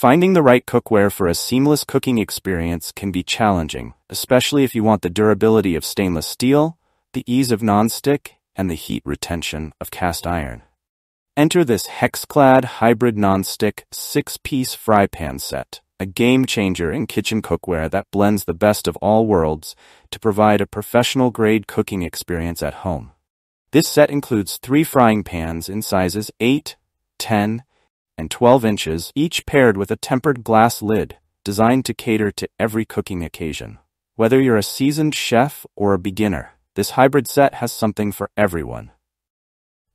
Finding the right cookware for a seamless cooking experience can be challenging, especially if you want the durability of stainless steel, the ease of nonstick, and the heat retention of cast iron. Enter this HexClad Hybrid Nonstick 6-piece fry pan set, a game changer in kitchen cookware that blends the best of all worlds to provide a professional-grade cooking experience at home. This set includes three frying pans in sizes 8, 10, and 12 inches, each paired with a tempered glass lid designed to cater to every cooking occasion. Whether you're a seasoned chef or a beginner, this hybrid set has something for everyone.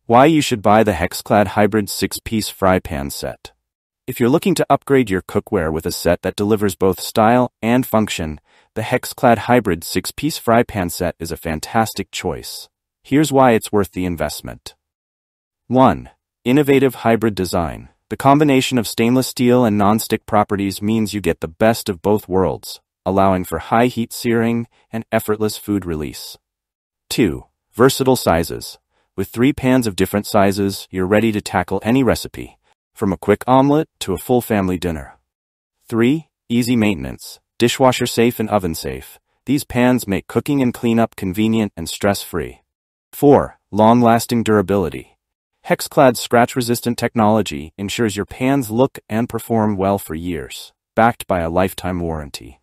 Why you should buy the HexClad Hybrid 6-piece fry pan set. If you're looking to upgrade your cookware with a set that delivers both style and function, the HexClad Hybrid 6-piece fry pan set is a fantastic choice. Here's why it's worth the investment. 1. Innovative hybrid design. The combination of stainless steel and non-stick properties means you get the best of both worlds, allowing for high heat searing and effortless food release. 2. Versatile sizes. With three pans of different sizes, you're ready to tackle any recipe, from a quick omelet to a full family dinner. 3. Easy maintenance. Dishwasher safe and oven safe. These pans make cooking and cleanup convenient and stress-free. 4. Long-lasting durability. HexClad's scratch-resistant technology ensures your pans look and perform well for years, backed by a lifetime warranty.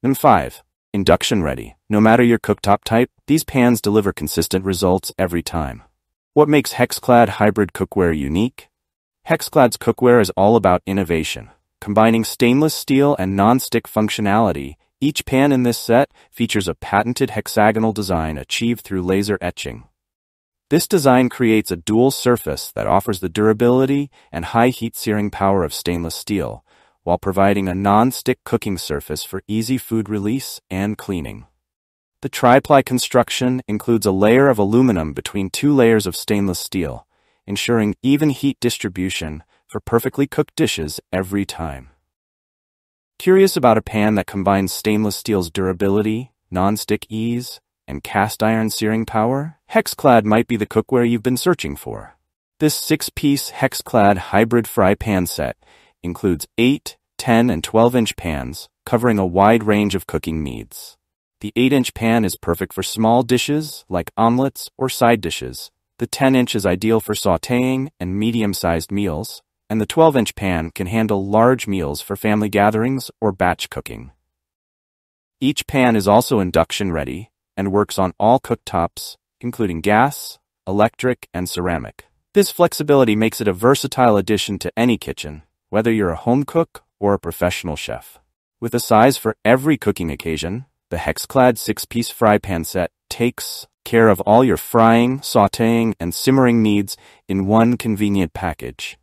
And 5. Induction ready. No matter your cooktop type, these pans deliver consistent results every time. What makes HexClad hybrid cookware unique? HexClad's cookware is all about innovation. Combining stainless steel and non-stick functionality, each pan in this set features a patented hexagonal design achieved through laser etching. This design creates a dual surface that offers the durability and high heat searing power of stainless steel, while providing a non-stick cooking surface for easy food release and cleaning. The tri-ply construction includes a layer of aluminum between two layers of stainless steel, ensuring even heat distribution for perfectly cooked dishes every time. Curious about a pan that combines stainless steel's durability, non-stick ease, and cast iron searing power, HexClad might be the cookware you've been searching for. This six-piece HexClad hybrid fry pan set includes 8, 10, and 12-inch pans, covering a wide range of cooking needs. The 8-inch pan is perfect for small dishes like omelets or side dishes. The 10-inch is ideal for sautéing and medium-sized meals, and the 12-inch pan can handle large meals for family gatherings or batch cooking. Each pan is also induction ready, and works on all cooktops, including gas, electric, and ceramic. This flexibility makes it a versatile addition to any kitchen, whether you're a home cook or a professional chef. With a size for every cooking occasion, the HexClad 6-piece fry pan set takes care of all your frying, sautéing, and simmering needs in one convenient package.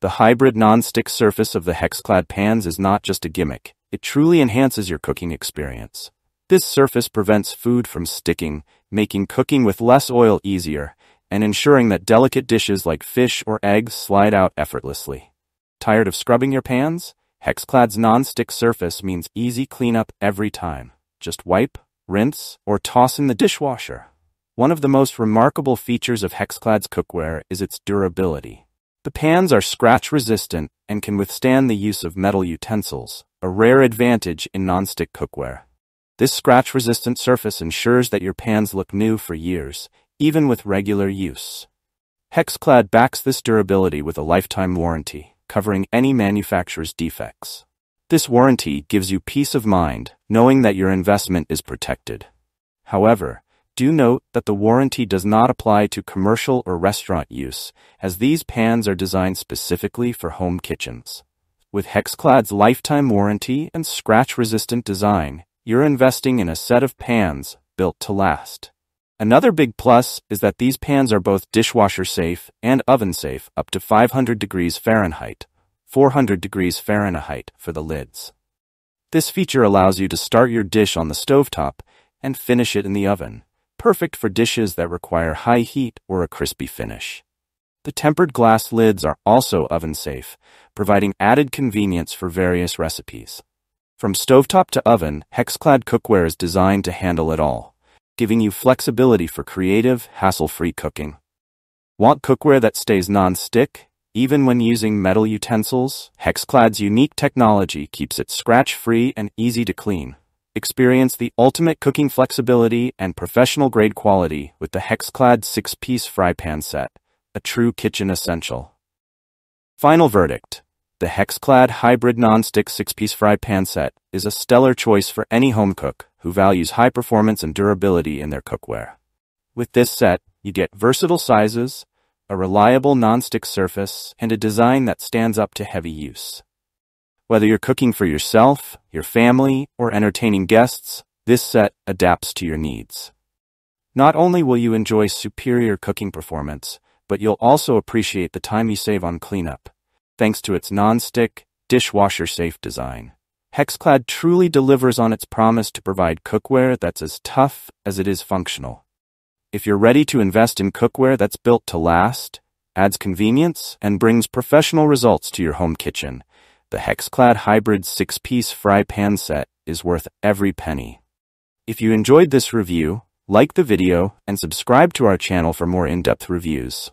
The hybrid non-stick surface of the HexClad pans is not just a gimmick. It truly enhances your cooking experience. This surface prevents food from sticking, making cooking with less oil easier, and ensuring that delicate dishes like fish or eggs slide out effortlessly. Tired of scrubbing your pans? HexClad's non-stick surface means easy cleanup every time. Just wipe, rinse, or toss in the dishwasher. One of the most remarkable features of HexClad's cookware is its durability. The pans are scratch resistant and can withstand the use of metal utensils, a rare advantage in non-stick cookware. This scratch-resistant surface ensures that your pans look new for years, even with regular use. HexClad backs this durability with a lifetime warranty, covering any manufacturer's defects. This warranty gives you peace of mind, knowing that your investment is protected. However, do note that the warranty does not apply to commercial or restaurant use, as these pans are designed specifically for home kitchens. With HexClad's lifetime warranty and scratch-resistant design, you're investing in a set of pans built to last. Another big plus is that these pans are both dishwasher safe and oven safe up to 500 degrees Fahrenheit, 400 degrees Fahrenheit for the lids. This feature allows you to start your dish on the stovetop and finish it in the oven, perfect for dishes that require high heat or a crispy finish. The tempered glass lids are also oven safe, providing added convenience for various recipes. From stovetop to oven, HexClad cookware is designed to handle it all, giving you flexibility for creative, hassle-free cooking. Want cookware that stays non-stick, Even when using metal utensils, Hexclad's unique technology keeps it scratch-free and easy to clean. Experience the ultimate cooking flexibility and professional-grade quality with the Hexclad 6-piece fry pan set, a true kitchen essential. Final verdict. The Hexclad Hybrid Nonstick 6-piece fry pan set is a stellar choice for any home cook who values high performance and durability in their cookware. With this set, you get versatile sizes, a reliable nonstick surface, and a design that stands up to heavy use. Whether you're cooking for yourself, your family, or entertaining guests, this set adapts to your needs. Not only will you enjoy superior cooking performance, but you'll also appreciate the time you save on cleanup, thanks to its non-stick, dishwasher-safe design. Hexclad truly delivers on its promise to provide cookware that's as tough as it is functional. If you're ready to invest in cookware that's built to last, adds convenience, and brings professional results to your home kitchen, the Hexclad Hybrid 6-piece fry pan set is worth every penny. If you enjoyed this review, like the video and subscribe to our channel for more in-depth reviews.